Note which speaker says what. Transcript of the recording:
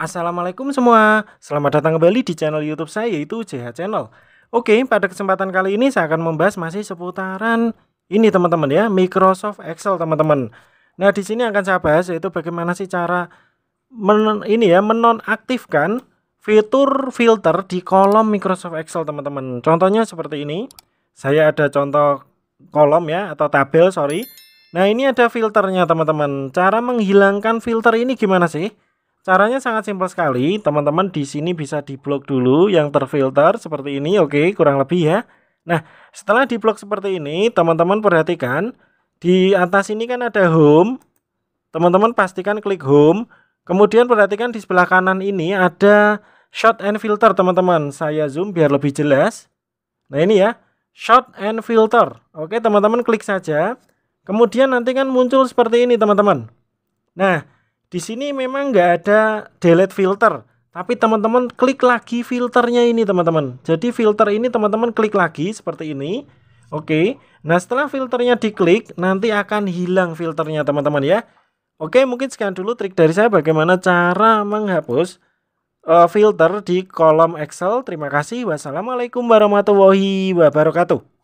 Speaker 1: Assalamualaikum semua, selamat datang kembali di channel YouTube saya yaitu JH Channel. Oke, pada kesempatan kali ini saya akan membahas masih seputaran ini teman-teman ya, Microsoft Excel teman-teman. Nah, di sini akan saya bahas yaitu bagaimana sih cara men ini ya menonaktifkan fitur filter di kolom Microsoft Excel teman-teman. Contohnya seperti ini. Saya ada contoh kolom ya atau tabel, sorry. Nah, ini ada filternya teman-teman. Cara menghilangkan filter ini gimana sih? Caranya sangat simpel sekali, teman-teman di sini bisa diblok dulu yang terfilter seperti ini, oke, kurang lebih ya. Nah, setelah diblok seperti ini, teman-teman perhatikan di atas ini kan ada home. Teman-teman pastikan klik home. Kemudian perhatikan di sebelah kanan ini ada shot and filter, teman-teman. Saya zoom biar lebih jelas. Nah, ini ya, shot and filter. Oke, teman-teman klik saja. Kemudian nanti kan muncul seperti ini, teman-teman. Nah, di sini memang nggak ada delete filter, tapi teman-teman klik lagi filternya ini teman-teman. Jadi filter ini teman-teman klik lagi seperti ini. Oke. Nah, setelah filternya diklik, nanti akan hilang filternya teman-teman ya. Oke, mungkin sekian dulu trik dari saya bagaimana cara menghapus uh, filter di kolom Excel. Terima kasih. Wassalamualaikum warahmatullahi wabarakatuh.